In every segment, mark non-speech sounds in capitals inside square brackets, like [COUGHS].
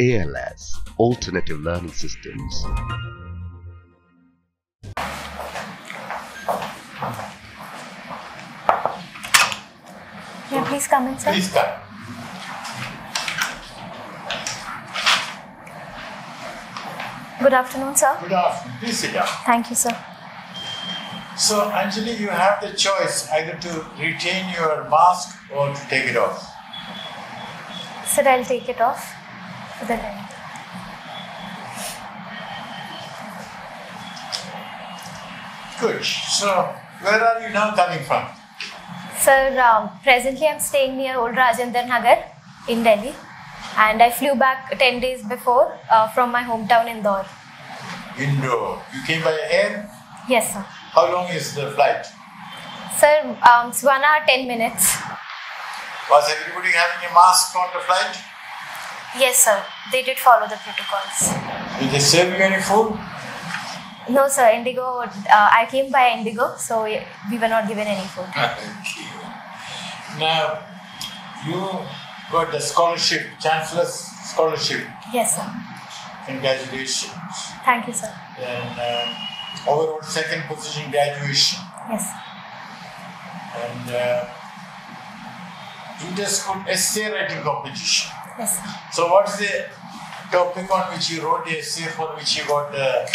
ALS Alternative Learning Systems. Yeah, please come in, sir. Please come. Good afternoon, sir. Good afternoon. Please sit down. Thank you, sir. So, Anjali, you have the choice either to retain your mask or to take it off. Sir, I'll take it off for the length. Good. So, where are you now coming from? Sir, um, presently I'm staying near Old Rajendra Nagar in Delhi, and I flew back 10 days before uh, from my hometown Indore. Indore. You came by air? Yes, sir. How long is the flight? Sir, um, it's one hour 10 minutes. Was everybody having a mask on the flight? Yes, sir. They did follow the protocols. Did they serve you any food? No, sir. Indigo. Uh, I came by Indigo, so we were not given any food. Thank you. Now, you got the scholarship, Chancellor's scholarship. Yes, sir. Congratulations. Thank you, sir. And uh, overall second position graduation. Yes. And uh, inter-school essay writing competition. Yes. So, what's the topic on which you wrote the essay for which you got the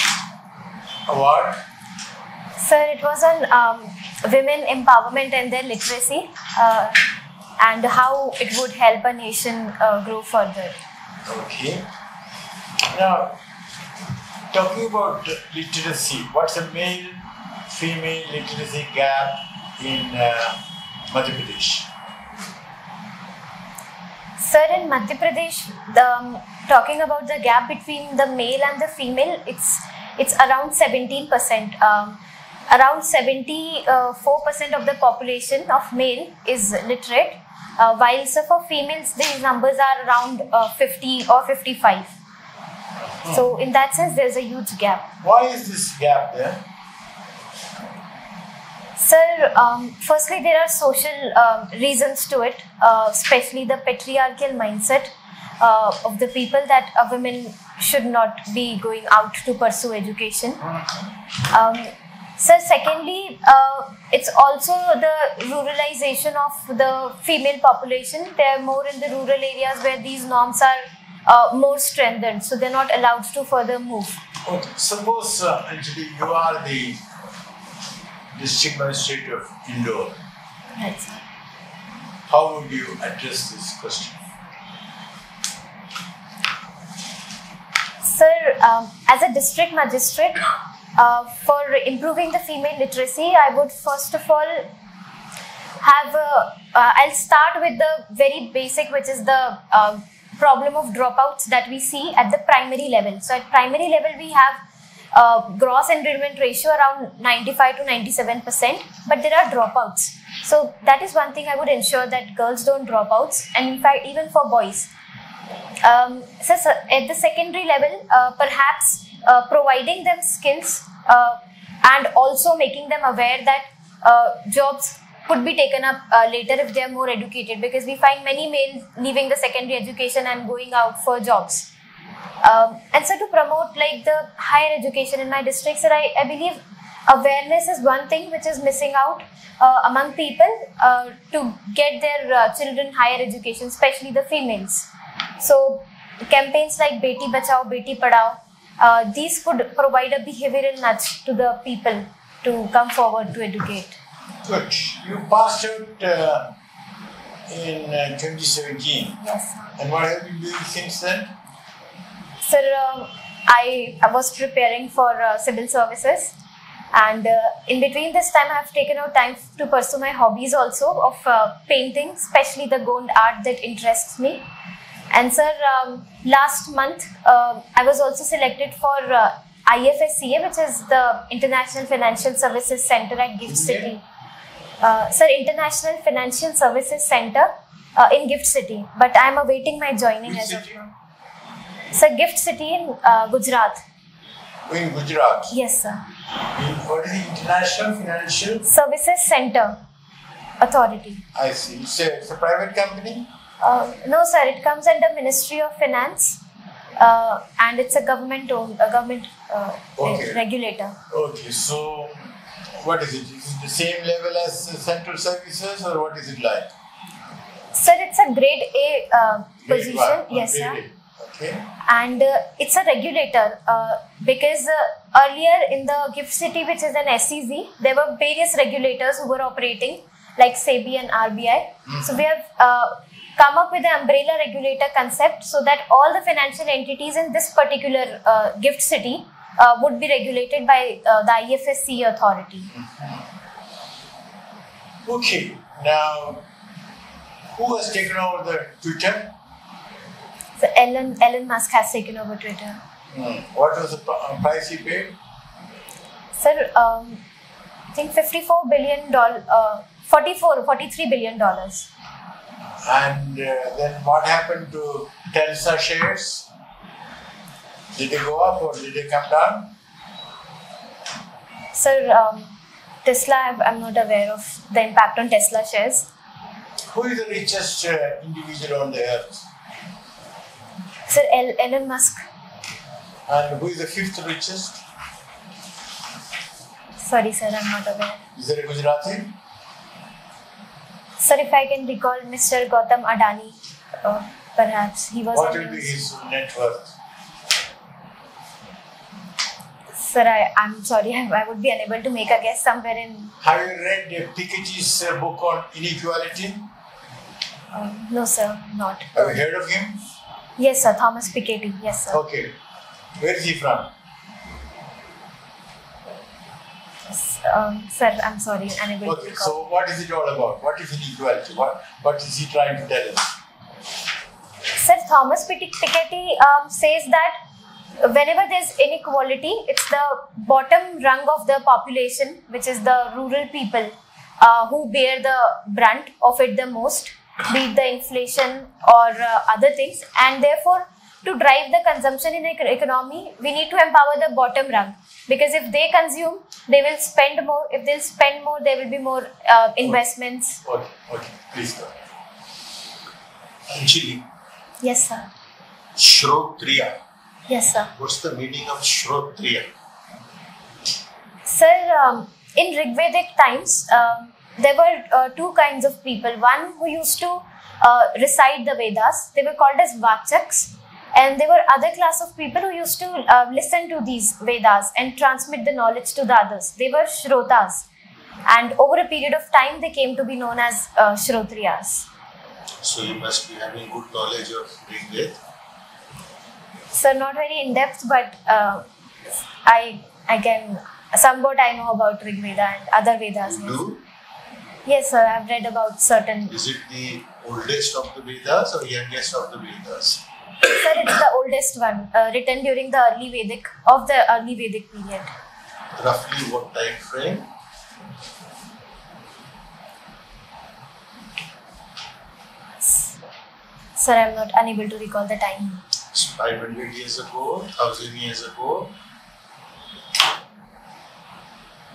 award? Sir, it was on um, women empowerment and their literacy uh, and how it would help a nation uh, grow further. Okay. Now, talking about literacy, what's the male female literacy gap in uh, Madhya Pradesh? Sir, in Madhya Pradesh, the, um, talking about the gap between the male and the female, it's it's around 17%. Um, around 74% of the population of male is literate, uh, while so for females, these numbers are around uh, 50 or 55. So, in that sense, there's a huge gap. Why is this gap there? Sir, um, firstly, there are social um, reasons to it, uh, especially the patriarchal mindset uh, of the people that women should not be going out to pursue education. Um, so, secondly, uh, it's also the ruralization of the female population. They're more in the rural areas where these norms are uh, more strengthened, so they're not allowed to further move. Okay. Suppose, uh, Anjali, you are the district magistrate of Indore. Right, sir. How would you address this question? Sir, um, as a district magistrate, uh, for improving the female literacy, I would first of all have a, uh, I'll start with the very basic, which is the uh, problem of dropouts that we see at the primary level. So, at primary level, we have uh, gross enrollment ratio around 95 to 97 percent, but there are dropouts. So, that is one thing I would ensure that girls don't drop outs, and in fact, even for boys. Um, so, so at the secondary level, uh, perhaps uh, providing them skills uh, and also making them aware that uh, jobs could be taken up uh, later if they are more educated because we find many males leaving the secondary education and going out for jobs. Um, and so to promote like the higher education in my district, sir, I, I believe awareness is one thing which is missing out uh, among people uh, to get their uh, children higher education, especially the females. So campaigns like Beti Bachao, Beti Padhao, uh, these could provide a behavioral nudge to the people to come forward to educate. Good. You passed out uh, in uh, 2017. Yes. And what have you been doing since then? Sir, um, I, I was preparing for uh, civil services, and uh, in between this time, I have taken out time to pursue my hobbies also of uh, painting, especially the Gond art that interests me. And sir, um, last month uh, I was also selected for uh, IFSCA, which is the International Financial Services Center at Gift City. Uh, sir, International Financial Services Center uh, in Gift City, but I am awaiting my joining Which as of now. Sir, Gift City in uh, Gujarat. In Gujarat. Yes, sir. In what is the International Financial? Services Center Authority. I see. It's a, it's a private company. Uh, no, sir, it comes under Ministry of Finance. uh, and it's a government owned, a government uh, Okay. regulator. Okay, so what is it? Is it the same level as central services or what is it like? Sir, it's a grade A uh, Grade position. Yes, grade sir. A? Okay. and uh, it's a regulator uh, because uh, earlier in the gift city which is an SEZ there were various regulators who were operating like sebi and rbi so we have uh, come up with the umbrella regulator concept so that all the financial entities in this particular uh, gift city uh, would be regulated by uh, the ifsc authority Okay, now who has taken over the Twitter? So elon elon musk has taken over twitter What was the uh, price he paid? sir um, i think 54 billion dollar uh, 44 43 billion dollars And uh, then what happened to Tesla shares? Did they go up or did they come down? Sir, um, Tesla, I'm- I'm not aware of the impact on Tesla shares. Who is the richest uh, individual on the earth? Sir, El- Elon Musk. And who is the fifth richest? Sorry, sir, I'm not aware. Is there a Gujarati? Sir, if I can recall Mr. Gautam Adani, uh, perhaps he was. What will be his net worth? Sir, I, I'm sorry, I, [LAUGHS] I would be unable to make a guess somewhere in. Have you read uh, Piketty's uh, book on inequality? Uh, no, sir, not. Have you heard of him? Yes, sir, Thomas Piketty. Yes, sir. Okay. Where is he from? Um, sir, I'm sorry, unable to Okay, recall. so what is it all about? What is inequality? What, what is he trying to tell us? Sir Thomas Pik- Piketty um, says that whenever there's inequality, it's the bottom rung of the population, which is the rural people, uh, who bear the brunt of it the most, be it the inflation or uh, other things, and therefore to drive the consumption in the economy, we need to empower the bottom rung because if they consume, they will spend more. If they'll spend more, there will be more uh, investments. Okay, okay, please go. Anjali, Yes, sir. Shrotriya. Yes, sir. What's the meaning of Shrotriya? Sir, um, in Rigvedic times, um, there were uh, two kinds of people. One who used to uh, recite the Vedas, they were called as Vachaks, and there were other class of people who used to uh, listen to these Vedas and transmit the knowledge to the others. They were Shrotas, and over a period of time, they came to be known as uh, Shrotriyas. So you must be having good knowledge of Rigved. So not very in depth, but uh, I I can somewhat I know about Rigveda and other Vedas. You do? Yes, sir. I've read about certain. Is it the oldest of the Vedas or youngest of the Vedas? Sir, it's the oldest one, uh, written during the early Vedic of the early Vedic period. Roughly what time frame? Sir, I'm not unable to recall the time. It's 500 years ago, 1000 years ago.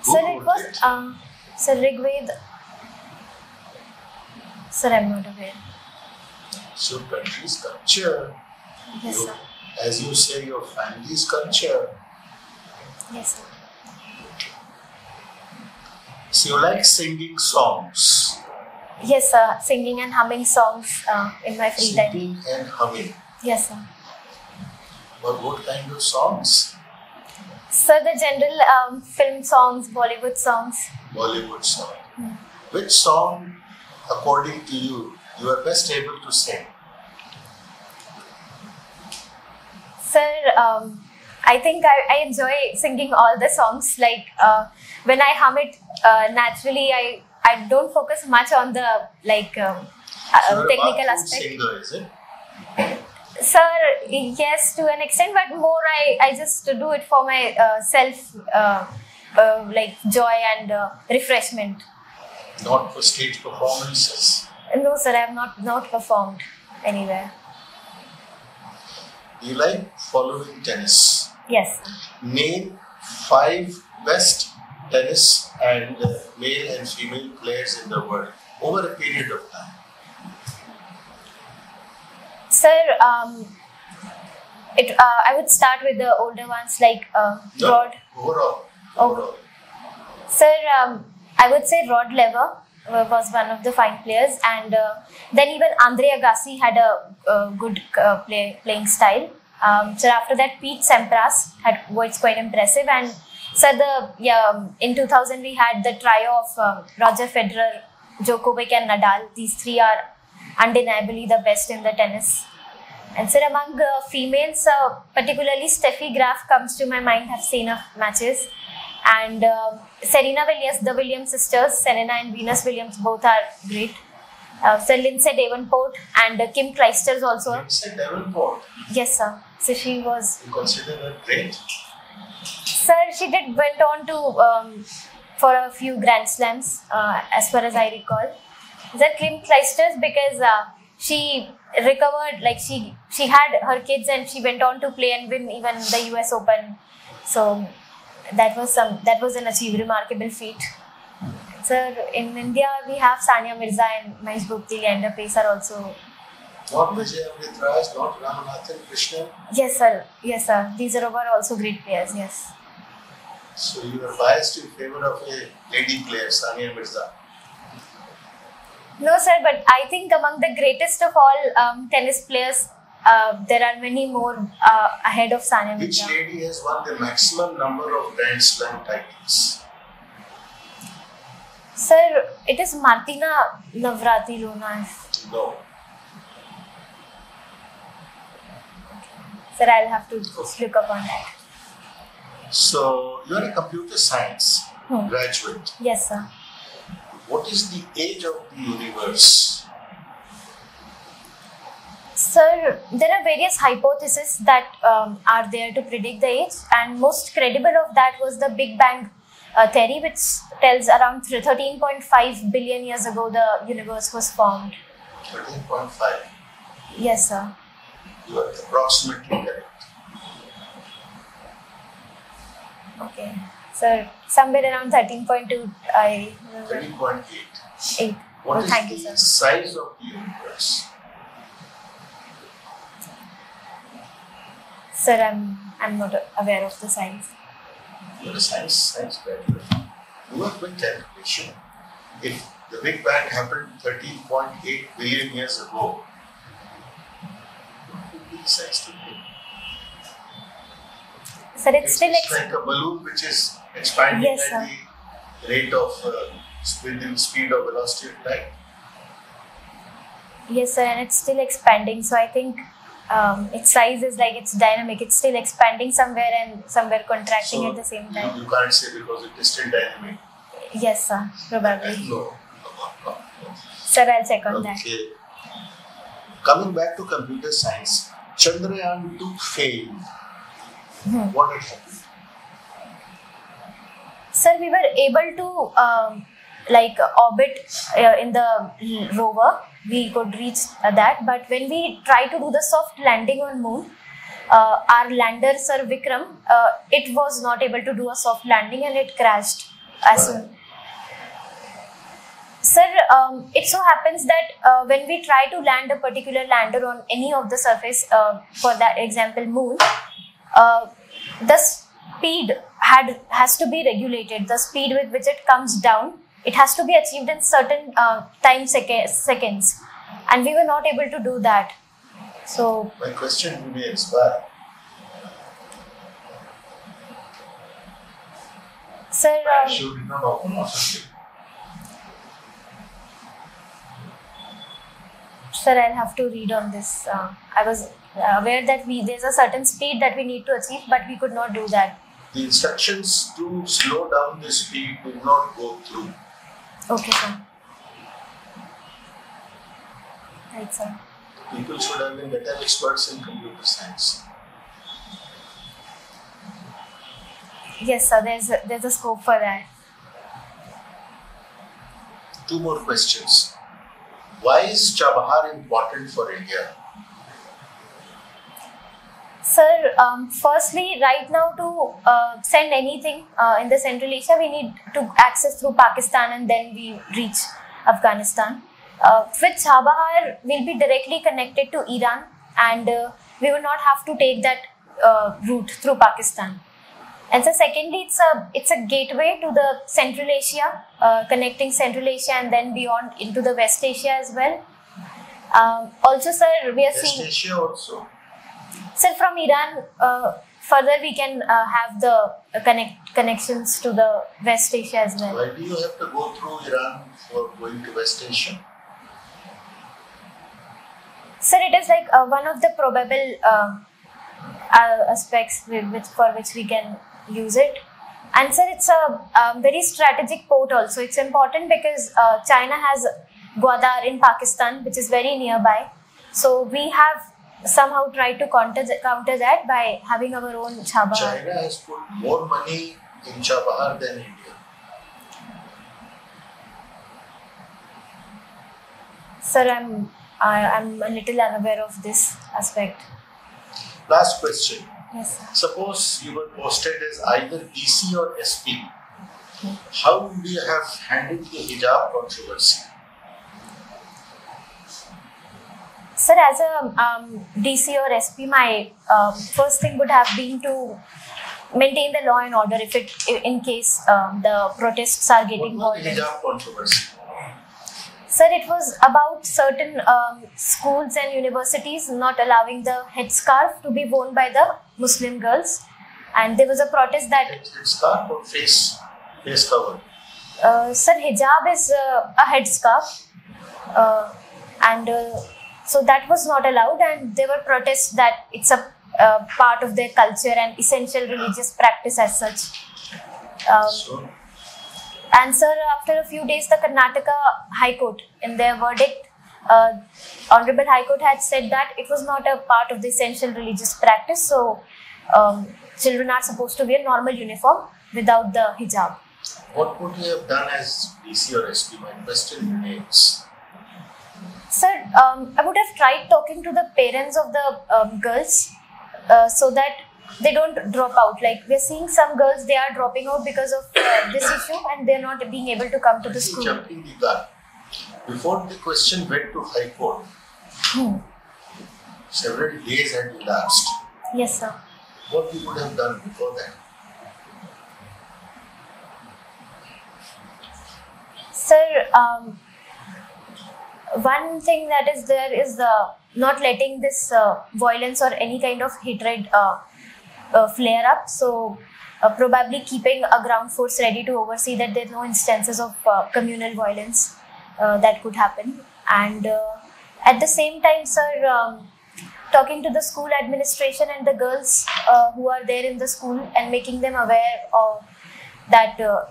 Sir, it was it? uh, Sir Rigved. Sir, I'm not aware. So country's culture. Yes, You- sir. as you say, your family's culture. Yes, sir. So you like singing songs. Yes, sir. Singing and humming songs uh, in my free time. Singing and humming. Yes, sir. But what kind of songs? Sir, the general um, film songs, Bollywood songs. Bollywood song. Which song, according to you, you are best able to sing? Sir, um, I think I, I enjoy singing all the songs. Like uh, when I hum it uh, naturally, I I don't focus much on the like um, uh, So you're technical aspect. singer, is it? Sir, yes, to an extent, but more I I just do it for my uh, self uh, uh, like joy and uh, refreshment. Not for stage performances. No, sir, I have not not performed anywhere. You like following tennis. Yes. Name five best tennis and uh, male and female players in the world over a period of time. Sir, um, it. Uh, I would start with the older ones like uh, No, Rod. Overall. Oh. Overall. Sir, um, I would say Rod Laver uh, was one of the fine players, and uh, then even Andre Agassi had a, uh good uh, play, playing style. Um, so after that, Pete Sampras had was quite impressive, and so the yeah in 2000 we had the trio of um, Roger Federer, Djokovic, and Nadal. These three are undeniably the best in the tennis. And sir, among uh, females, uh, particularly Steffi Graf comes to my mind. Have seen her matches, and um Serena Williams, the Williams sisters, Serena and Venus Williams, both are great. Uh, Sir Lindsay Davenport and uh, Kim Clijsters also. Lindsay Davenport, Yes, sir. So she was, you consider her great? sir. She did went on to um, for a few Grand Slams, uh, as far as I recall. Is that Kim Clijsters because uh, she recovered, like she she had her kids and she went on to play and win even the U.S. Open. So that was some that was an achieved remarkable feat. Sir, in India we have Sania Mirza and Mahesh Bhupathi and the pace are also. Not Vijay Amritraj, not Ramanathan Krishnan. Yes, sir. Yes, sir. These are were also great players. Yes. So you are biased in favor of a lady player, Sania Mirza. No, sir, but I think among the greatest of all um, tennis players, uh, there are many more uh, ahead of Sania Which lady has won the maximum number of Grand Slam titles? Sir, it is Martina Navratilova. No. Sir, I'll have to look up on that. So you are a computer science Hmm. graduate. Yes, sir. What is the age of the universe? Sir, there are various hypotheses that um, are there to predict the age, and most credible of that was the Big Bang uh, theory, which tells around 13.5 billion years ago the universe was formed. 13.5. Yes, sir. You are approximately correct. Okay. Sir, somewhere around 13.2, I 13.8. 8. What Oh, is thank you, the sir. size of the universe? Sir, I'm, I'm not aware of the size. You are a science, science graduate. Do a quick calculation. If the Big Bang happened 13.8 billion years ago, what would be the size today? Sir, it's still It's like a balloon which is expanding Yes, at sir. the rate of uh, speed, speed of velocity of light. yes, sir, and it's still expanding. So I think um, its size is like it's dynamic. It's still expanding somewhere and somewhere contracting So at the same time. you can't say because it is still dynamic. Yes, sir, probably. No. Sir, I'll check on that. Okay. Coming back to computer science, Chandrayaan 2 failed. Hmm. What happened? Sir, we were able to um, like orbit uh, in the rover. We could reach uh, that, but when we try to do the soft landing on moon, uh, our lander, Sir Vikram, uh, it was not able to do a soft landing and it crashed. As soon. Sir, um, it so happens that uh, when we try to land a particular lander on any of the surface, uh, for that example, moon, uh, the speed had has to be regulated. The speed with which it comes down, it has to be achieved in certain uh, time seca- seconds, and we were not able to do that. So, My question remains why? sir, uh, Should not open or sir, I'll have to read on this. Uh, I was aware that we there's a certain speed that we need to achieve, but we could not do that. The instructions to slow down the speed did not go through. Okay, sir. Right, sir. People should have been better experts in computer science. Yes, sir. There's a, there's a scope for that. Two more questions. Why is Chabahar important for India? Sir, um, firstly, right now to uh, send anything uh, in the Central Asia, we need to access through Pakistan and then we reach Afghanistan. Uh, with Chabahar, we'll be directly connected to Iran and uh, we will not have to take that uh, route through Pakistan. And so, secondly, it's a it's a gateway to the Central Asia, uh, connecting Central Asia and then beyond into the West Asia as well. Um, also, sir, we are West seeing. Asia also. Sir, from Iran, uh, further we can uh, have the connect connections to the West Asia as well. Why do you have to go through Iran for going to West Asia? Sir, it is like uh, one of the probable uh, uh, aspects which, for which we can use it. And sir, it's a um, very strategic port also. It's important because uh, China has Gwadar in Pakistan, which is very nearby. So we have somehow try to counter, counter that by having our own Chabahar. China has put more money in Chabahar than India. Sir, I'm I, I'm a little unaware of this aspect. Last question. Yes, sir. Suppose you were posted as either DC or SP. How would you have handled the hijab controversy? Sir, as a um, DC or SP, my um, first thing would have been to maintain the law and order if it, in case um, the protests are What getting was the controversy? Sir, it was about certain um, schools and universities not allowing the headscarf to be worn by the Muslim girls, and there was a protest that It's scarf or face? Face cover. uh, sir hijab is uh, a headscarf, uh, and uh, so that was not allowed, and there were protests that it's a uh, part of their culture and essential religious practice as such. Um, and sir, after a few days, the Karnataka High Court, in their verdict, uh, Honorable High Court had said that it was not a part of the essential religious practice. So, um, children are supposed to wear normal uniform without the hijab. what would you have done as DC or SP? My question remains. Sir, um, I would have tried talking to the parents of the um, girls uh, so that they don't drop out. Like we're seeing some girls, they are dropping out because of uh, this issue and they're not being able to come to the school. jumping the gun. Before the question went to High Court, Hmm. several days had elapsed. Yes, sir. What you would have done before that? Sir, um, one thing that is there is the not letting this uh, violence or any kind of hatred uh, uh, flare up. So, uh, probably keeping a ground force ready to oversee that there are no instances of uh, communal violence uh, that could happen. And uh, at the same time, sir, um, talking to the school administration and the girls uh, who are there in the school and making them aware of that uh,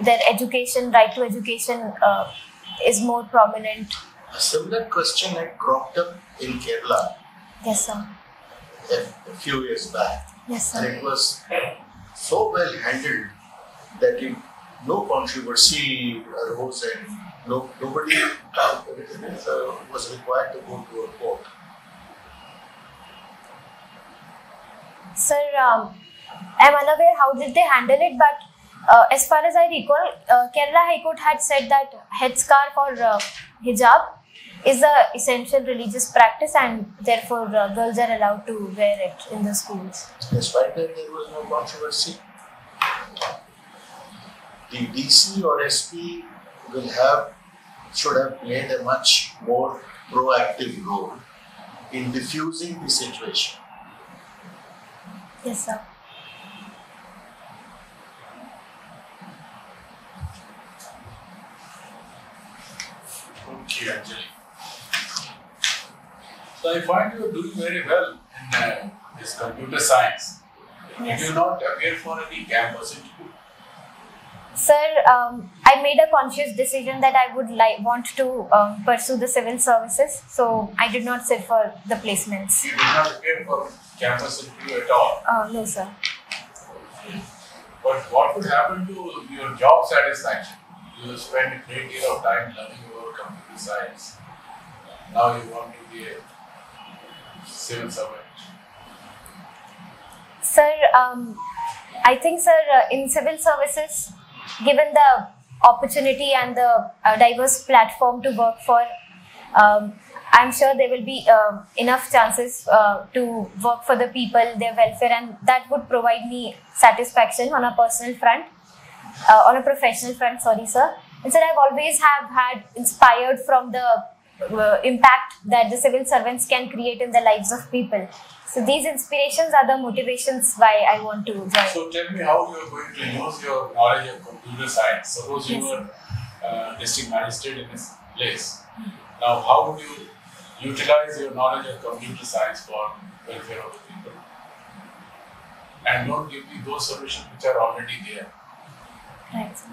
their education, right to education, uh, is more prominent. A similar question had cropped up in Kerala Yes, sir. a, a few years back, Yes, sir. and it was so well handled that it, no controversy arose and no, nobody uh, was required to go to a court. Sir, um, I'm unaware how did they handle it, but uh, as far as I recall, uh, Kerala High Court had said that headscarf or uh, hijab is a essential religious practice, and therefore uh, girls are allowed to wear it in the schools. Despite that, there was no controversy. The DC or SP will have should have played a much more proactive role in diffusing the situation. Yes, sir. Thank you, Anjali. So I find you are doing very well in uh, this computer science. Yes. Did you not appear for any campus interview? Sir, um, I made a conscious decision that I would like want to um, pursue the civil services, so I did not sit for the placements. You did not appear for campus interview at all. Uh, no, sir. But what would happen to your job satisfaction? You spend a great deal of time learning about computer science. Now you want to be a civil servant. Sir, um, I think, sir, uh, in civil services, given the opportunity and the uh, diverse platform to work for, um, I'm sure there will be uh, enough chances uh, to work for the people, their welfare, and that would provide me satisfaction on a personal front, uh, on a professional front. Sorry, sir. Instead, I've always have had inspired from the uh, impact that the civil servants can create in the lives of people. So these inspirations are the motivations why I want to join. So tell me how you are going to use your knowledge of computer science. Suppose you Yes. were uh, district magistrate in this place. Now, how would you utilize your knowledge of computer science for welfare of the people? And don't give me those solutions which are already there. Right. sir.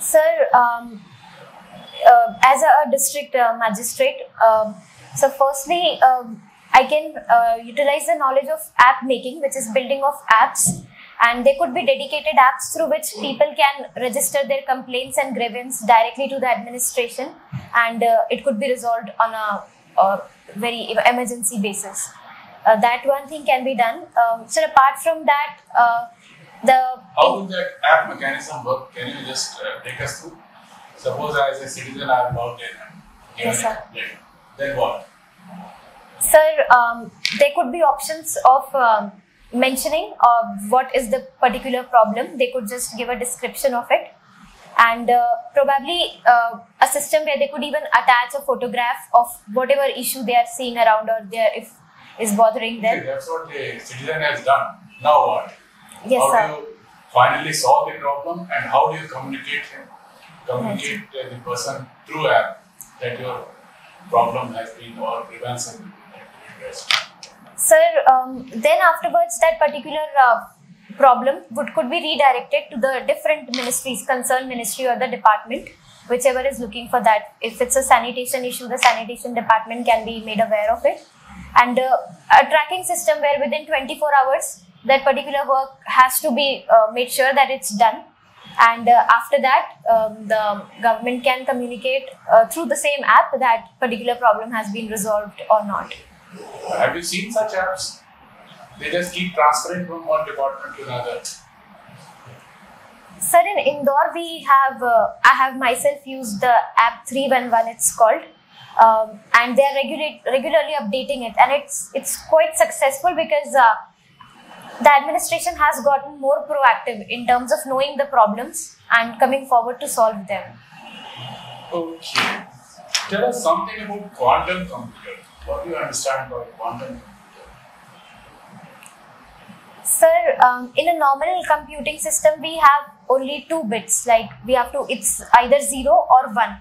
Sir, um, uh, as a, district uh, magistrate, um, so firstly, um, I can uh, utilize the knowledge of app making, which is building of apps, and there could be dedicated apps through which people can register their complaints and grievance directly to the administration, and uh, it could be resolved on a, very emergency basis. Uh, that one thing can be done. Um, so apart from that, uh, the How will that app mechanism work? Can you just take us through? Suppose as a citizen I have logged in Yes, sir. complaint. Then what? Sir, um, there could be options of um, mentioning uh, what is the particular problem. They could just give a description of it, and uh, probably uh, a system where they could even attach a photograph of whatever issue they are seeing around or there if is bothering them. Okay, that's what the citizen has done. Now what? Yes, how sir. do you finally solve the problem and how do you communicate him, communicate uh, the person through app that your problem has been or been addressed? Sir, um, then afterwards, that particular uh, problem would could be redirected to the different ministries, concerned ministry or the department, whichever is looking for that. If it's a sanitation issue, the sanitation department can be made aware of it, and uh, a tracking system where within 24 hours that particular work has to be uh, made sure that it's done. And uh, after that, um, the government can communicate uh, through the same app that particular problem has been resolved or not. Have you seen such apps? They just keep transferring from one department to another. Sir, in Indore, we have, uh, I have myself used the app 311, it's called. Um, and they are regulate, regularly updating it. And it's, it's quite successful because uh, the administration has gotten more proactive in terms of knowing the problems and coming forward to solve them. Okay. Tell us something about quantum computer. What do you understand about quantum computer? Sir, um, in a normal computing system, we have only two bits. Like we have to, it's either zero or one.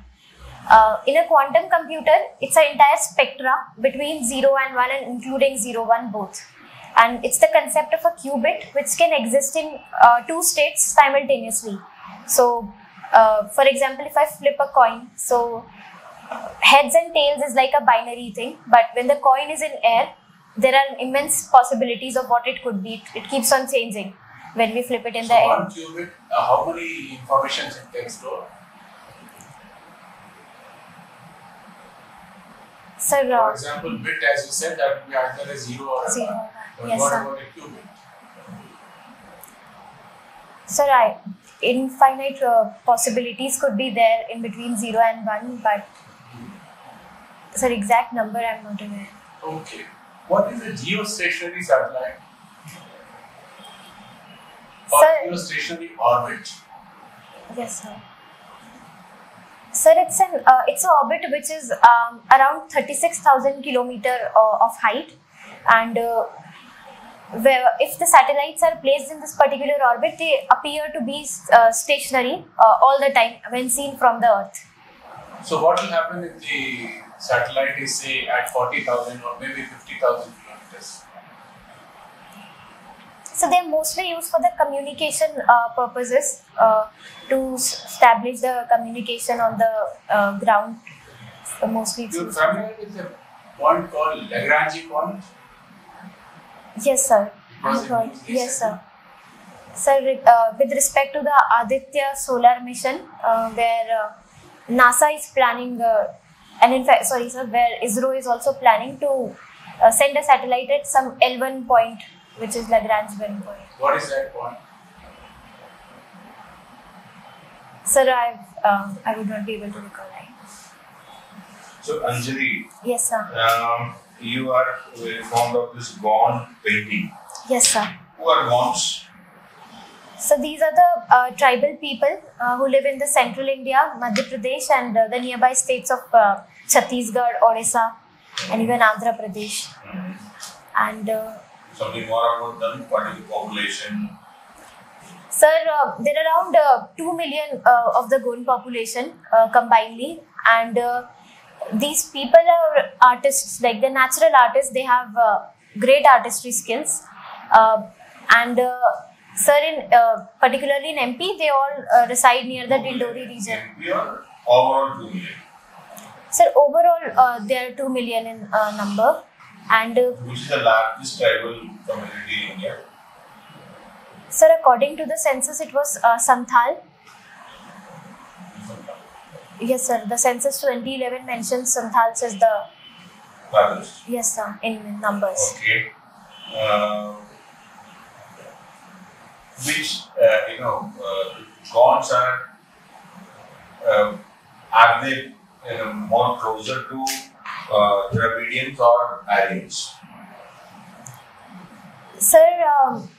Uh, in a quantum computer, it's an entire spectra between zero and one, and including zero one both. And it's the concept of a qubit, which can exist in uh, two states simultaneously. So, uh, for example, if I flip a coin, so heads and tails is like a binary thing, but when the coin is in air, there are immense possibilities of what it could be. It, it keeps on changing when we flip it in So the air. one qubit, uh, how many informations it can store? Sir, For uh, example, bit as you said that would be either a zero or a Zero. one. But Yes, what sir. about a qubit? sir, I, infinite uh, possibilities could be there in between 0 and 1, but sir, exact number I'm not aware. Okay. What is a geostationary satellite? Or Sir- geostationary orbit? Yes, sir. Sir, it's an uh, it's an orbit which is um, around thirty six thousand kilometer uh, of height, and uh, where if the satellites are placed in this particular orbit, they appear to be uh, stationary uh, all the time when seen from the Earth. So what will happen if the satellite is say at 40,000 or maybe 50,000 kilometers? So they are mostly used for the communication uh, purposes uh, to s- establish the communication on the uh, ground. So mostly You're familiar with a point called Lagrange point? Yes, sir. Was I it heard. Yes, sir. Sir, uh, with respect to the Aditya solar mission, uh, where uh, NASA is planning, uh, and in fact, sorry, sir, where ISRO is also planning to uh, send a satellite at some L1 point, which is Lagrange 1 point. What is that point? Sir, I um, I would not be able to recall. Right? So Anjali, Yes, sir. um, you are very fond of this Gond painting. Yes, sir. Who are Gonds? So these are the uh, tribal people uh, who live in the central India, Madhya Pradesh, and uh, the nearby states of uh, Chhattisgarh, Odisha, and even Andhra Pradesh. And uh, Something more about them. What is the population? sir, uh, there are around uh, two million uh, of the Gond population uh, combinedly, and uh, these people are artists, like the natural artists. They have uh, great artistry skills, uh, and uh, sir, in uh, particularly in MP, they all uh, reside near the Dindori region. We are overall two million. Sir, overall, uh, there are 2 million in uh, number. And, uh, Which is the largest tribal community in India? sir, according to the census, it was uh, Santhal. Yes, sir. The census 2011 mentions Santhals as the, Largest. yes, sir, in numbers. Okay. Uh, which uh, you know, uh, Gonds are uh, are they you know, more closer to uh, Dravidians or Aryans? Sir, um,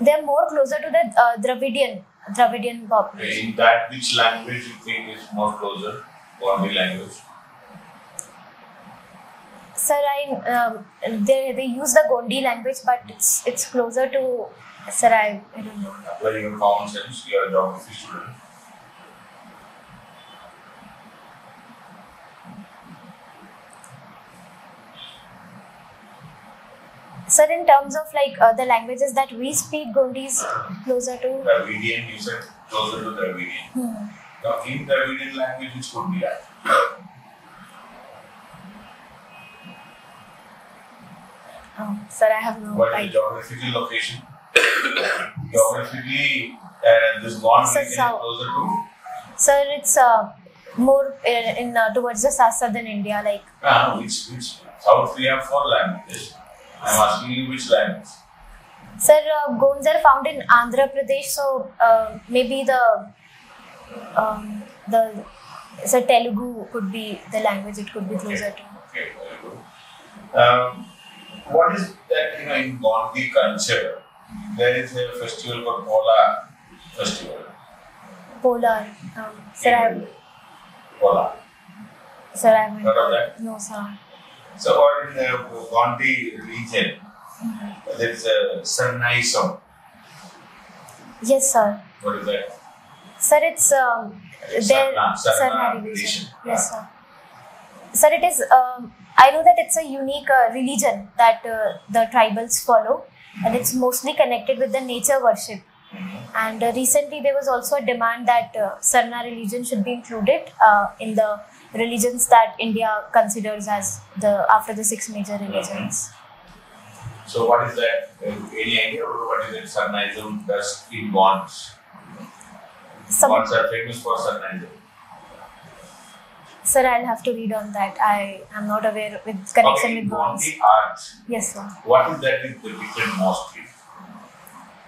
they're more closer to the uh, Dravidian, Dravidian population. In that, which language you think is more closer? Gondi language. Sir, I, um, they, they use the Gondi language, but it's, it's closer to, sir, I, I don't know. Apply your common sense. You are a geography student. Sir, in terms of like uh, the languages that we speak, Gondi is closer to. Dravidian, you said closer to Dravidian. Hmm. Now, in Dravidian language, which could be that? Oh, sir, I have no What is the idea. geographical location? [COUGHS] Geographically, uh, this Gond Sir, is closer to Sir, it's uh, more in, in uh, towards the south southern India, like ah, which which south we have four languages. I'm asking you which language. sir, uh, Gonds are found in Andhra Pradesh, so uh, maybe the um, the so Telugu could be the language it could be closer to. Okay, very good. Um, what is that you know in Gondi culture? There is a festival called Pola festival. Polar, um, sir, I Pola. sir, I haven't Heard of that? no, sir. So, what in the Gondi region, there is a Sarnaism. Yes, sir. What is that? Sir, it's um. Sarna- religion. Yes, sir. Sir, it is. Um, I know that it's a unique uh, religion that uh, the tribals follow, and it's mostly connected with the nature worship. And uh, recently, there was also a demand that uh, Sarna religion should be included uh, in the religions that India considers as the after the six major religions. So, what is that? Uh, Any idea or what is that Sarnaism does in Gonds? Some, Gonds are famous for Sarnaism. sir, I'll have to read on that. I am not aware with connection Okay, with. Gondi art. Yes, sir. What is that is depicted mostly?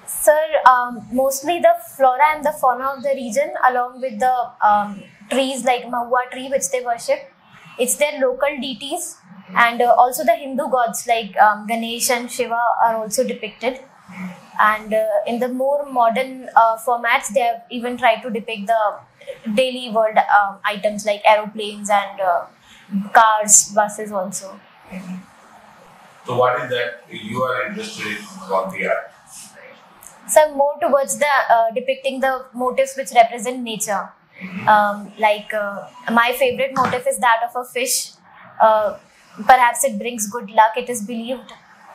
Sir, um, mostly the flora and the fauna of the region, along with the um, trees like Mahua tree, which they worship. It's their local deities, and uh, also the Hindu gods like um, Ganesh and Shiva are also depicted. And uh, in the more modern uh, formats, they have even tried to depict the daily world um, items like aeroplanes and uh, cars, buses also. So, what is that you are interested in the art? So more towards the uh, depicting the motifs which represent nature. Um, like uh, my favorite motif is that of a fish. Uh, perhaps it brings good luck. It is believed,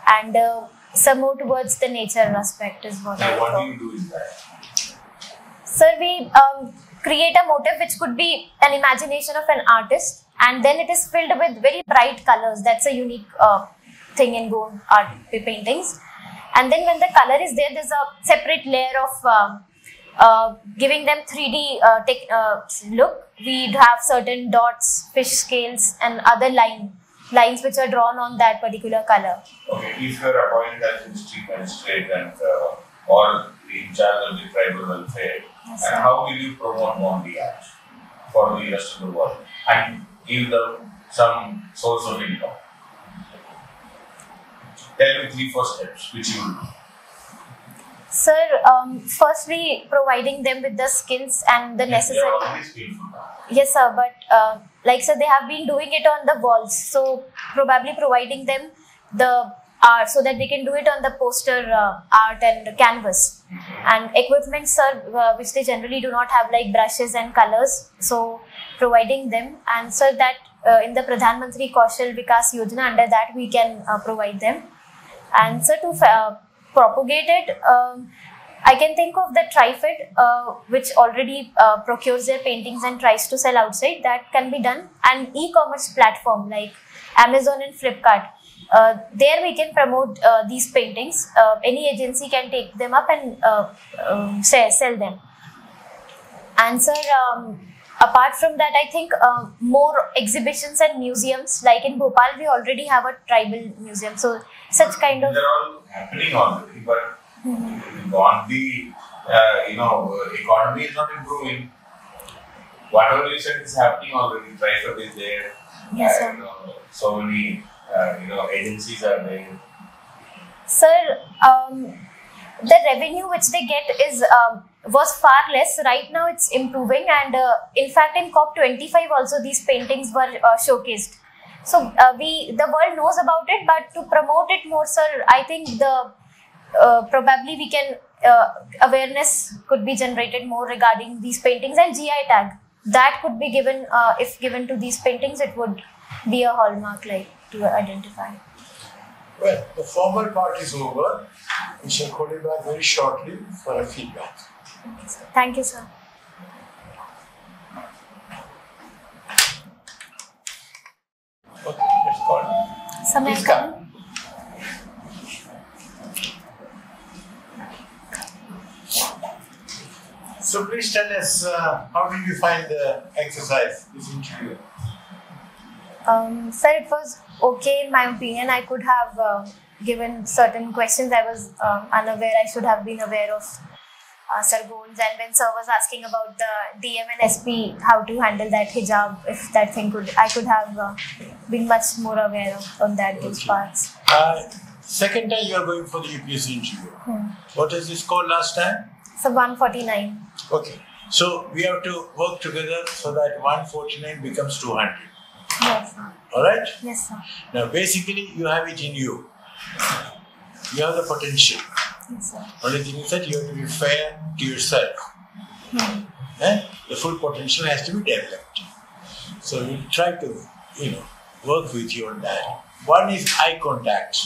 and uh, some more towards the nature aspect is what I So, what do you do in that? Sir, we um, create a motif which could be an imagination of an artist, and then it is filled with very bright colors. That's a unique uh, thing in Gond art paintings. And then when the color is there, there's a separate layer of um, uh, giving them 3D uh, tech, uh, look. We have certain dots, fish scales, and other line lines which are drawn on that particular color. Okay, if you are appointed as district magistrate and uh, or in charge of the tribal welfare, Yes, and how will you promote Gondi art for the rest of the world? And give them some source of income. Tell me three, four steps which you will do. Sir, um, firstly, providing them with the skills and the They necessary. Yes, sir, but uh, like so they have been doing it on the walls. So probably providing them the art so that they can do it on the poster uh, art and canvas. And equipment, sir, uh, which they generally do not have like brushes and colors. So providing them and so that uh, in the Pradhan Mantri Kaushal Vikas Yojana under that we can uh, provide them. And so to propagate it, um, I can think of the TRIFED, uh, which already uh, procures their paintings and tries to sell outside. That can be done. And e-commerce platform like Amazon and Flipkart. Uh, there we can promote uh, these paintings. Uh, any agency can take them up and uh, um, sell, sell them. Answer. um, apart from that, I think uh, more exhibitions and museums. Like in Bhopal, we already have a tribal museum. So such kind of They're all happening already, but on the uh, you know economy is not improving. Whatever you said is happening already. TRIFED is there. Yes, and, sir. uh, so many uh, you know agencies are there. Sir, um, the revenue which they get is um, was far less. Right now, it's improving, and uh, in fact, in COP twenty five also these paintings were uh, showcased. So uh, we the world knows about it, but to promote it more, sir, I think the uh, probably we can uh, awareness could be generated more regarding these paintings and GI tag that could be given if given to these paintings, it would be a hallmark like to identify. Well, the formal part is over. We shall call you back very shortly for a feedback. Thank you, sir. Okay, let's call. Sir, may I Please come? come. So please tell us, uh, how did you find the exercise, this interview? Um, sir, it was okay in my opinion. I could have uh, given certain questions I was uh, unaware. I should have been aware of uh, Sir goals. And when Sir was asking about the DM and SP, how to handle that hijab, if that thing could, I could have uh, been much more aware of on that those Okay. parts. Uh, second time you are going for the UPSC interview. Hmm. What is the score last time? So 149. Okay. So we have to work together so that 149 becomes 200. Yes, sir. All right? Yes, sir. Now, basically, you have it in you. You have the potential. Only thing is that you have to be fair to yourself. Eh? The full potential has to be developed. So we try to, you know, work with you on that. One is eye contact.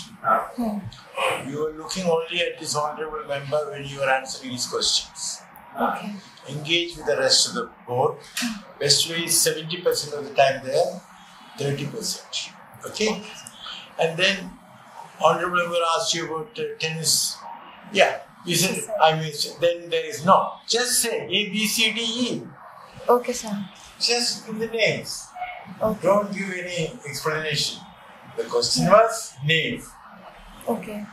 You are looking only at this honorable member when you are answering his questions. Okay. Engage with the rest of the board. Best way is 70% of the time there, 30%. Okay? And then honorable member asks you about uh, tennis. Yeah, you said, Yes. I mean, then there is no. Just say A, B, C, D, E. Okay, sir. Just in the names. Okay. Don't give any explanation. The question was name. Okay.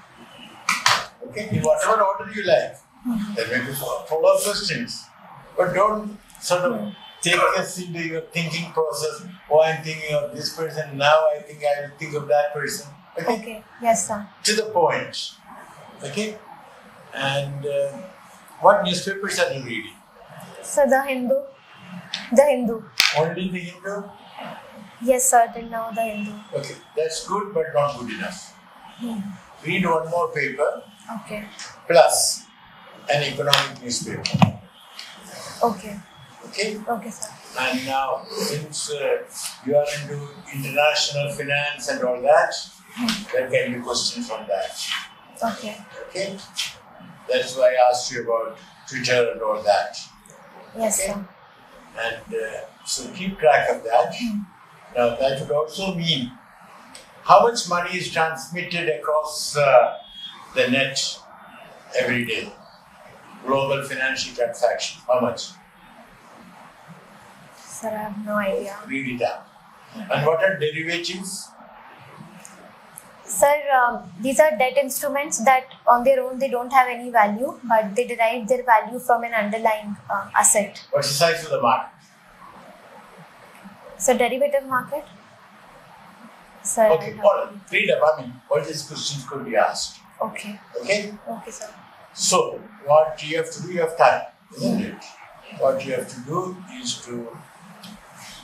Okay, in whatever order you like. Mm-hmm. There may be fo- follow-up questions. But don't sort of take us into your thinking process. Oh, I'm thinking of this person, now I think I will think of that person. Okay? Okay. Yes, sir. To the point. Okay? And uh, what newspapers are you reading? So the Hindu. The Hindu. Only the Hindu? Yes, sir. Till now, the Hindu. Okay, that's good but not good enough. Hmm. Read one more paper Okay. plus an economic newspaper. Okay. Okay? Okay, sir. And now, since uh, you are into international finance and all that, there can be questions on that. Okay. Okay? That's why I asked you about Twitter and all that. Yes, Okay. sir. And uh, so keep track of that. Now, that would also mean how much money is transmitted across uh, the net every day? Global financial transaction. How much? Sir, I have no idea. Read it out. And what are derivatives? Sir, um, these are debt instruments that on their own they don't have any value, but they derive their value from an underlying uh, asset. What's the size of the market? So derivative market. Sir. Okay, all. Read up. I mean, all these questions could be asked. Okay. Okay? Okay, sir. So, what you have to do, you have time, isn't it? What you have to do is to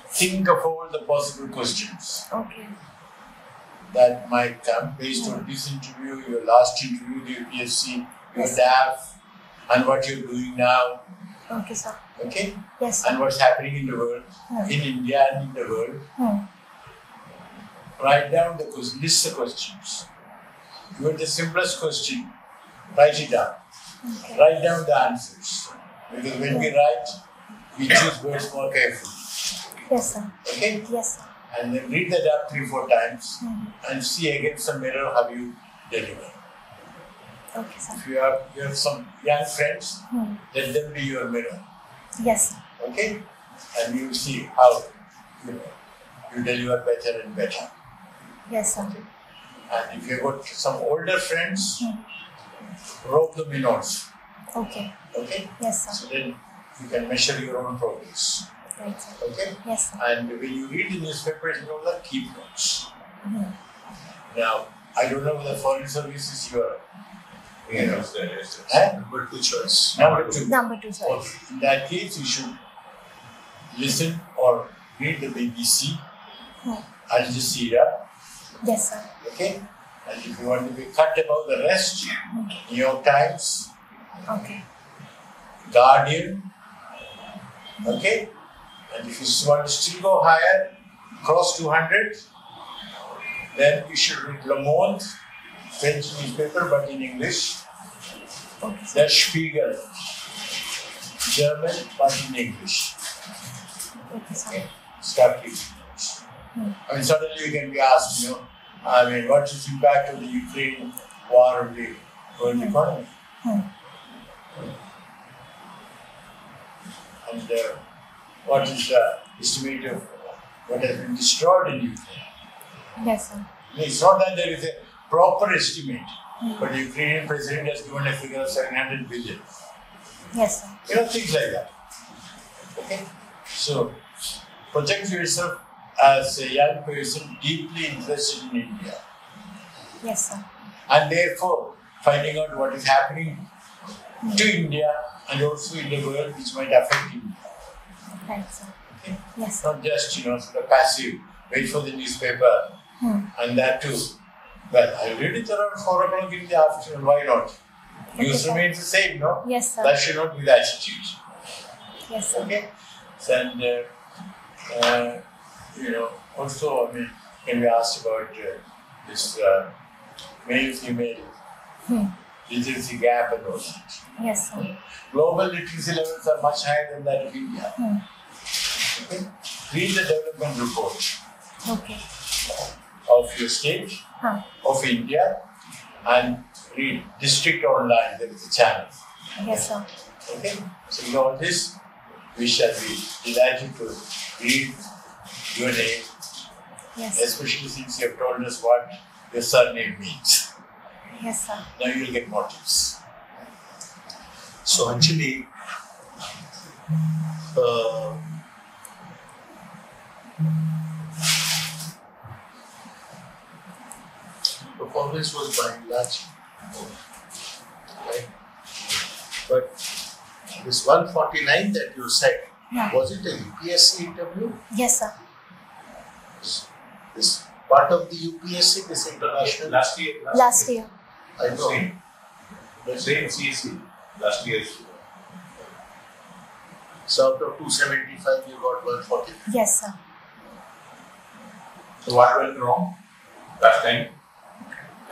think of all the possible questions Okay. That might come based on this interview, your last interview, the UPSC, your Yes. DAF, and what you're doing now, Okay, sir. okay? Yes, sir. And what's happening in the world, Hmm. in India and in the world. Hmm. Write down the questions, list the questions. Even the simplest question, write it down. Okay. Write down the answers. Because when we write, we choose words more carefully. Yes, sir. Okay? Yes, sir. And then read that up three, four times Hmm. and see against the mirror how you deliver. Okay, sir. If you have, you have some young friends, Hmm. let them be your mirror. Yes. Okay? And you see how you, know, you deliver better and better. Yes, sir. And if you've got some older friends, Hmm. rope them in also. Okay. Okay? Yes, sir. So then you can measure your own progress. Right. Okay? Yes, sir. And when you read the newspapers and all that, keep notes. Hmm. Now, I don't know whether foreign service is your Yes, yes, yes. eh? Number two choice. number two. Number two, sir. Or in that case, you should listen or read the BBC, Hmm. Al Jazeera, Yes, sir. okay? And if you want to be cut about the rest, New York Times, Okay. Guardian, okay? And if you want to still go higher, cross 200, then you should read Le Monde, French newspaper, but in English. Der Spiegel, German, but in English. Okay. Start reading. Hmm. I mean, suddenly you can be asked, you know, I mean, what is the impact of the Ukraine war on the world economy? Hmm. And uh, what is the estimate of what has been destroyed in Ukraine? Yes, sir. It's not that there is a proper estimate, but the Ukrainian president has given a figure of 700 billion. Yes, sir. You know, things like that. Okay? So, project yourself as a young person deeply interested in India Yes, sir. and therefore finding out what is happening to India and also in the world which might affect India. Right, sir. Okay? Yes. Not just, you know, sort of passive, wait for the newspaper Hmm. and that too. Well, I read it around 4 o'clock in the afternoon, why not? News sir. remains the same, no? Yes, sir. That should not be the attitude. Yes, sir. Okay? So, and, uh, uh, you know, also, I mean, when we asked about uh, this uh, male female Hmm. literacy gap and all that. Yes, sir. Global literacy levels are much higher than that of India. Hmm. Okay? Read the development report Okay. of your state, Huh. of India, and read District Online, there is a channel. Yes, sir. Okay? So, in all this, we shall be delighted to read your name, Yes. especially since you have told us what your surname means. Yes, sir. Now you will get more tips. So actually, uh, performance was by and large good, right? But this 149 that you said, Yeah. was it a UPSC interview? Yes, sir. This part of the UPSC, this international? Last year. Last year. I know. Same. The same CSC. Last year. So out of 275, you got 140. Yes, sir. So what went wrong last time?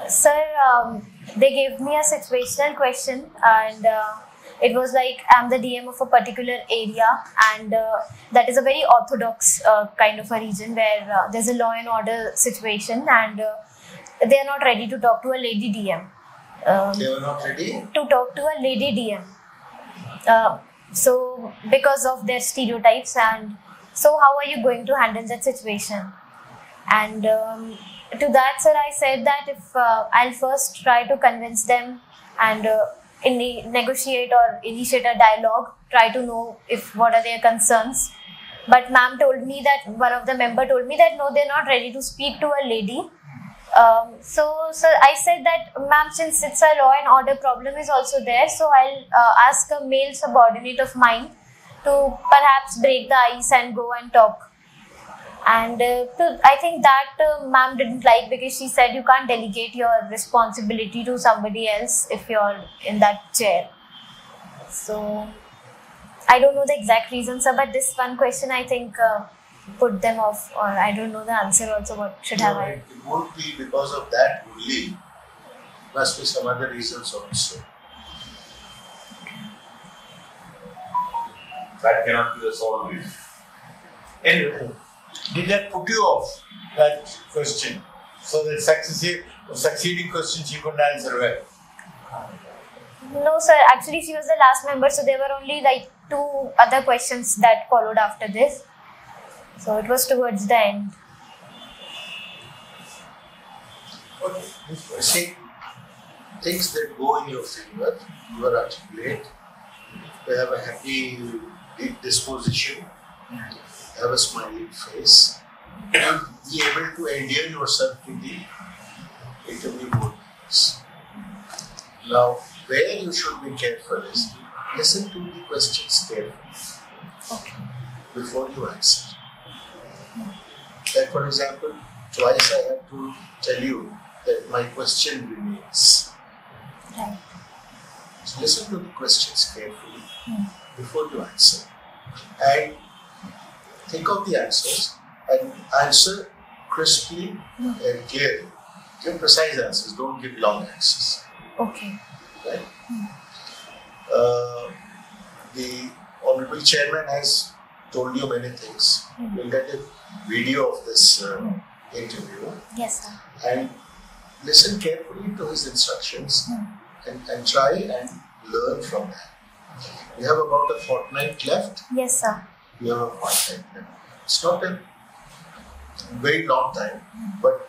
Sir, um, they gave me a situational question, and uh, it was like I'm the DM of a particular area, and uh, that is a very orthodox uh, kind of a region where uh, there's a law and order situation, and uh, they are not ready to talk to a lady DM. Um, They were not ready. to talk to a lady DM. Uh, so, because of their stereotypes, and so how are you going to handle that situation? And um, to that, sir, I said that if uh, I'll first try to convince them and uh, ini negotiate or initiate a dialogue, try to know if what are their concerns, but ma'am told me that one of the member told me that no, they're not ready to speak to a lady. Um, so, so I said that, ma'am, since it's a law and order problem is also there, so I'll uh, ask a male subordinate of mine to perhaps break the ice and go and talk. And uh, to, I think that uh, ma'am didn't like because she said you can't delegate your responsibility to somebody else if you're in that chair. So I don't know the exact reason, sir, but this one question I think uh, put them off, or I don't know the answer also. What should have No, I? it won't be because of that only. Must be some other reasons also. That cannot be the sole reason. Anyway, did that put you off that question? So the successive, succeeding questions you couldn't answer well. No, sir. Actually, she was the last member, so there were only like two other questions that followed after this. So it was towards the end. Okay. See, things that go in your favor, you are articulate, you have a happy disposition, have a smiling face, and be able to endear yourself to the interview boards. Now, where you should be careful is listen to the questions carefully Okay. before you answer. Like, for example, twice I have to tell you that my question remains. Right. So listen to the questions carefully hmm. before you answer. And think of the answers and answer crisply and clearly. Give precise answers, don't give long answers. Okay. Right? Uh, the Honorable Chairman has told you many things. You'll get a video of this uh, interview Yes, sir. and listen carefully to his instructions and, and try and learn from that. We have about a fortnight left. Yes, sir. We have a fortnight left. It's not a very long time, but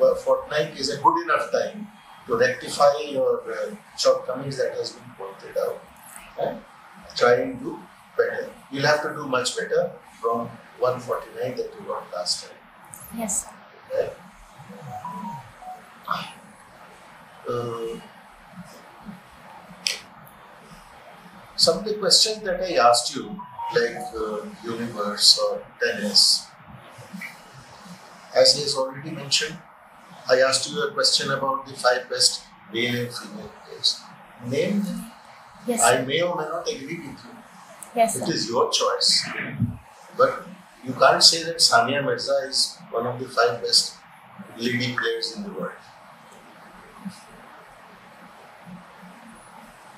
a fortnight is a good enough time to rectify your uh, shortcomings that has been pointed out and try and do better. You'll have to do much better from 149 that you got last time. Yes, sir. Right? Uh, some of the questions that I asked you, like uh, universe or tennis, as he has already mentioned, I asked you a question about the five best male and female players. Name them. Yes, I may or may not agree with you. Yes, It sir. is your choice. But you can't say that Sania Mirza is one of the five best leading players in the world.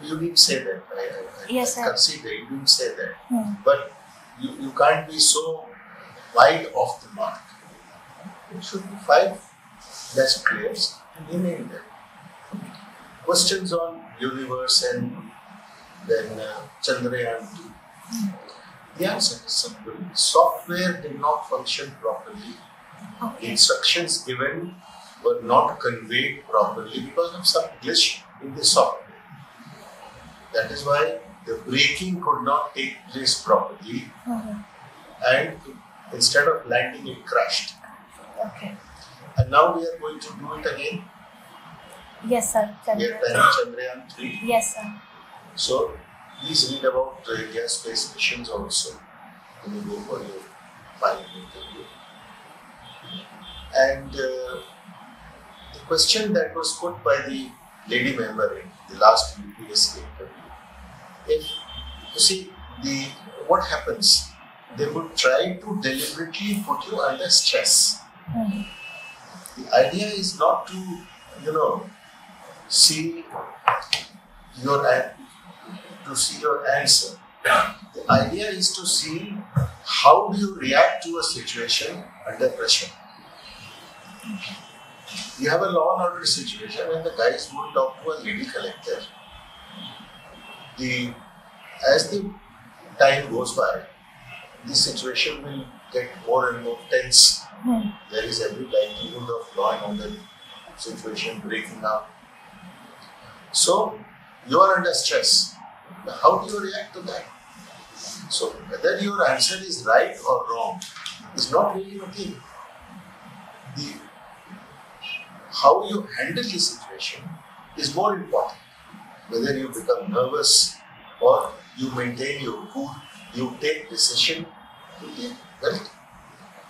You didn't say that. I, I, Yes, I sir. concede that you didn't say that. Hmm. But you, you can't be so wide off the mark. It should be five best players and remain there. Questions on universe and then uh, Chandrayaan 2. The answer is simple. Software did not function properly. Okay. instructions given were not conveyed properly because of some glitch in the software. That is why the braking could not take place properly Mhm. and instead of landing, it crashed. Okay. And now we are going to do it again. Yes, sir. We are Chandra. Chandrayaan 3. Yes, sir. So please read about the India space missions also when you go for your final interview. And uh, the question that was put by the lady member in the last UPSC interview, if you see the what happens, they would try to deliberately put you under stress. Mhm. The idea is not to, you know, see your to see your answer. The idea is to see how do you react to a situation under pressure. You have a law and order situation when the guys would talk to a lady collector. The as the time goes by, the situation will get more and more tense Hmm. there is every likelihood of law and order situation breaking out. So you are under stress. Now, how do you react to that? So whether your answer is right or wrong is not really the thing. The how you handle the situation is more important. Whether you become nervous or you maintain your cool, you take decision, you take well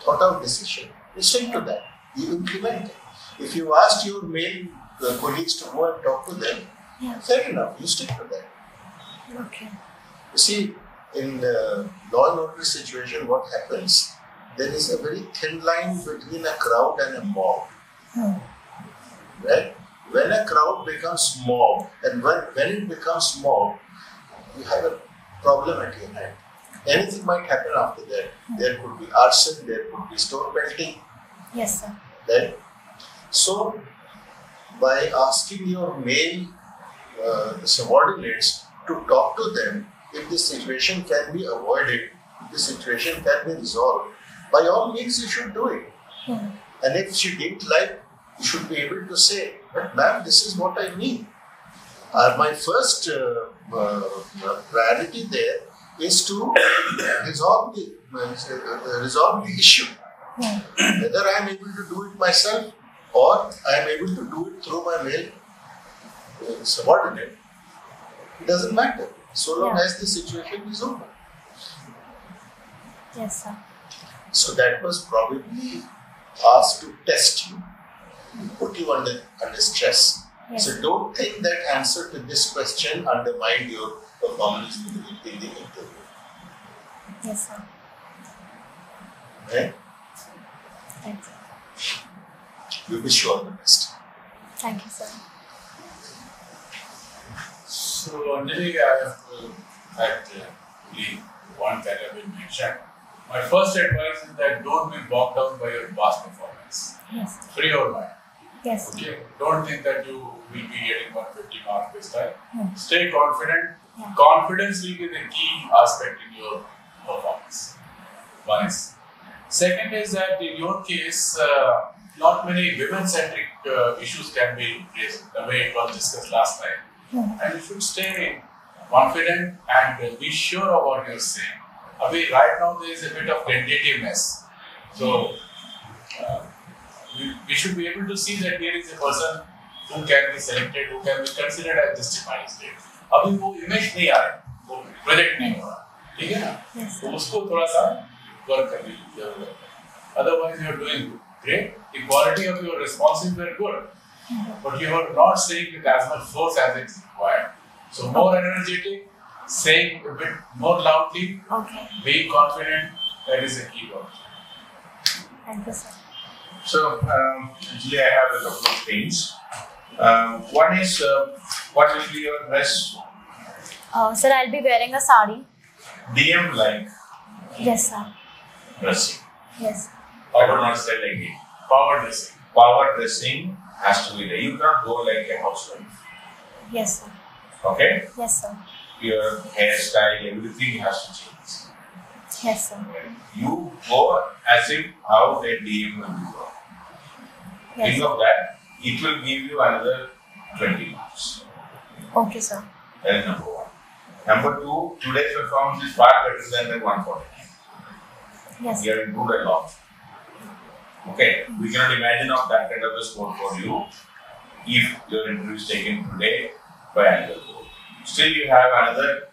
thought out decision. You stick to that. You implement it. If you ask your male uh, colleagues to go and talk to them, Yeah. fair enough, you stick to that. Okay. You see, in uh, law and order situation, what happens? There is a very thin line between a crowd and a mob. Hmm. Right? When a crowd becomes mob, and when, when it becomes mob, you have a problem at your hand. Anything might happen after that. There could be arson, there could be store pelting, Yes, sir. right? So, by asking your male uh, subordinates to talk to them, if the situation can be avoided, if the situation can be resolved, by all means you should do it. Hmm. And if she didn't like, you should be able to say, but ma'am, this is what I mean. Uh, my first uh, uh, priority there is to resolve the, uh, resolve the issue. Whether I am able to do it myself or I am able to do it through my male uh, subordinate, it doesn't matter. So long Yeah. as the situation is over. Yes, sir. So that was probably asked to test you, put you under, under stress. Yes. So don't think that answer to this question undermined your performance in the, interview. Yes, sir. Right? Thank you. We wish you all the best. Thank you, sir. So, Anjali, I have had uh, only one that have been mentioned. My first advice is that don't be bogged down by your past performance. Yes. Free your mind. Yes. Okay? Don't think that you will be getting 150 marks this time. Hmm. Stay confident. Yeah. Confidence will be the key aspect in your performance. One is. Second is that in your case, uh, not many women-centric uh, issues can be raised the way it was discussed last time. Hmm. And you should stay confident and be sure of what you're saying. Abhi, right now there is a bit of tentativeness. So, we, we should be able to see that there is a person who can be selected, who can be considered as district magistrate. अभी वो image नहीं आ रहा वो project नहीं हो रहा ठीक है ना Yes, तो उसको थोड़ा सा वर्क करने की जरूरत है otherwise you are doing great the quality of your responses were good but you are not saying with as much force as it's required so more energetic saying a bit more loudly Okay. being confident that is the key word Thank you, sir. So, um, actually, I have a couple of things. Um, one is uh, what will be your dress? Uh, sir, I'll be wearing a sari. DM like Yes, sir. dressing. Yes. I would not say like it. power dressing Power dressing has to be there. You cannot go like a housewife. Yes, sir. Okay? Yes, sir. Your hairstyle, everything has to change. Yes, sir. You go as if how a DM will be going. Yes. Think of that. It will give you another 20 marks. Okay, sir. That is number one. Number two, today's performance is far better than the 149. Yes. We have improved a lot. Okay, we cannot imagine of that kind of a score for you if your interview is taken today by another board. Still, you have another,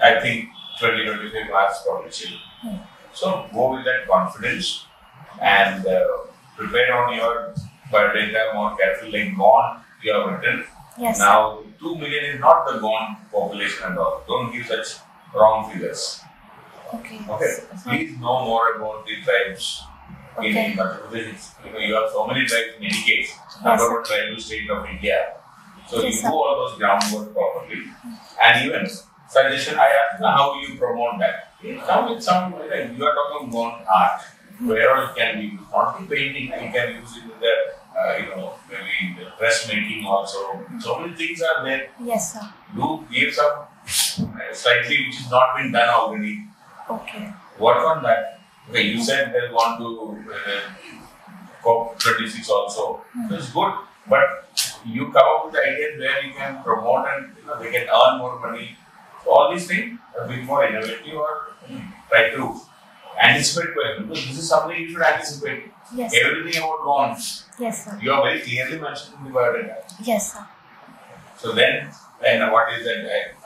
I think, 20 25 marks probably. Hmm. So, go with that confidence and uh, prepare on your biodata more carefully. Like Gond, you have written. Yes. Now, 2 million is not the Gond population and all. Don't give such wrong figures. Okay. Okay, please know more about the tribes in Okay. Madhya Pradesh. You know, you have so many tribes in any case. Number one tribal state of India. So Yes, you sir. do all those groundwork properly. And even suggestion, I ask you how you promote that. Come with some, like, you are talking about art. Where it can be used, not the painting, you can use it in the, uh, you know, maybe the dressmaking also. So many things are there. Yes, sir. Do give some uh, slightly which is not been done already Okay. work on that. Okay, you said they want to uh, COP26 also. So it's good, but you come up with ideas where you can promote and you know, they can earn more money So all these things, a bit more innovative or hmm, try to anticipate question because this is something you should anticipate. Yes. Everything about Gonds, Yes, sir. you are very clearly mentioned in the biodata. Yes, sir. So then, then what is that?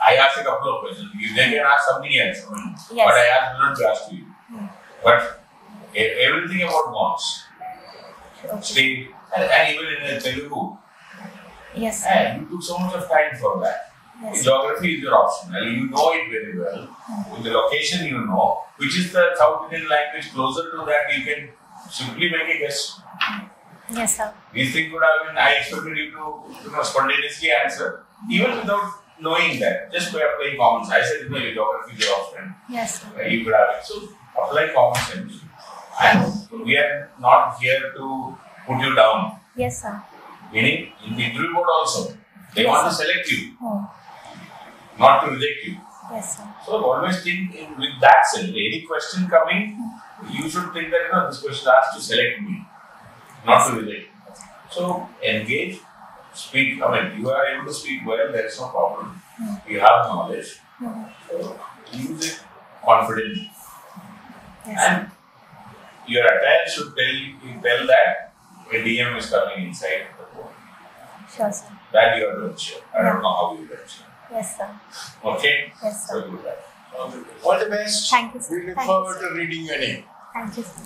I I asked a couple of questions. You then can ask something else. I mean, Yes. What I asked not to you. Hmm. But e- everything about Gonds, Okay. and, and even in Telugu, Yes, sir. and you took so much of time for that. Yes. Geography is your optional. You know it very well. Hmm. With the location you know, which is the South Indian language closer to that, you can simply make a guess. Yes, sir. These things would have been, I expected you to you know, spontaneously answer, even without knowing that, just by applying common sense. I said, you know, your geography is your option. Yes, sir. You could have it. So apply common sense. And we are not here to put you down. Yes, sir. Meaning, in the interview board also, they Yes, want to select you, Oh, not to reject you. yes, sir. So always think in, with that sense. Any question coming, you should think that you know, this question has to select me, not to reject. So engage, speak. I mean, you are able to speak well. There is no problem. You have knowledge. Mhm. So use it confidently. Yes. And your attire should tell you tell that a DM is coming inside the board. Sure, sir. That you are to ensure. I don't know how you will ensure. Yes, sir. Okay? Yes, sir. do that. Um, all the best. Thank you, sir. We look Thank forward sir. to reading your name. Thank you, sir.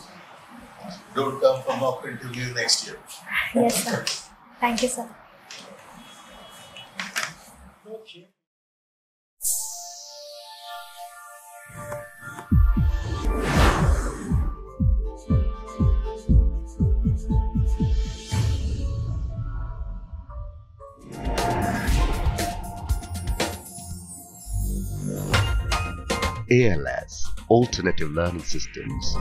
Don't come for mock interview next year. Yes, sir. Thank you, sir. ALS Alternative Learning Systems